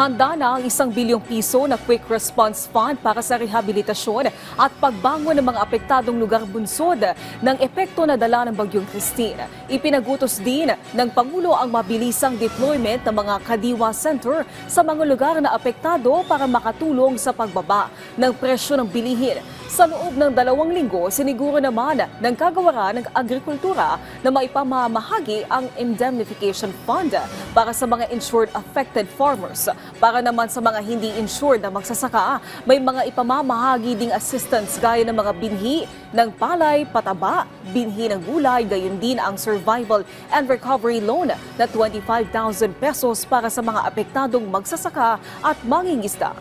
Handa na ang isang bilyong piso na Quick Response Fund para sa rehabilitasyon at pagbangon ng mga apektadong lugar bunsod ng epekto na dala ng Bagyong Christine. Ipinagutos din ng Pangulo ang mabilisang deployment ng mga Kadiwa Center sa mga lugar na apektado para makatulong sa pagbaba ng presyo ng bilihin. Sa loob ng dalawang linggo, siniguro naman ng kagawaran ng agrikultura na maipamamahagi ang indemnification fund para sa mga insured affected farmers. Para naman sa mga hindi insured na magsasaka, may mga ipamamahagi ding assistance gaya ng mga binhi ng palay, pataba, binhi ng gulay, gayon din ang survival and recovery loan na 25,000 pesos para sa mga apektadong magsasaka at mangingisda.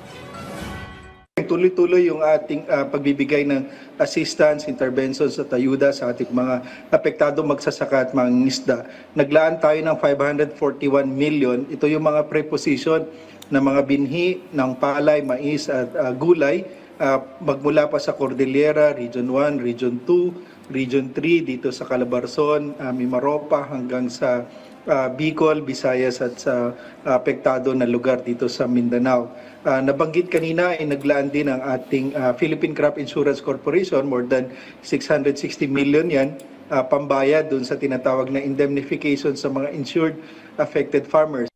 Tuloy-tuloy yung ating ah, pagbibigay ng assistance, interventions at ayuda sa ating mga apektado magsasaka at mangingisda. Naglaan tayo ng 541 million. Ito yung mga preposition ng mga binhi ng palay, mais at ah, gulay ah, magmula pa sa Cordillera, Region 1, Region 2, Region 3 dito sa Calabarzon, uh, Mimaropa hanggang sa ah, Bicol, Visayas at sa ah, apektado na lugar dito sa Mindanao. Ah, nabanggit kanina ay naglaan din ang ating ah, Philippine Crop Insurance Corporation, more than 660 million yan, ah, pambayad dun sa tinatawag na indemnification sa mga insured affected farmers.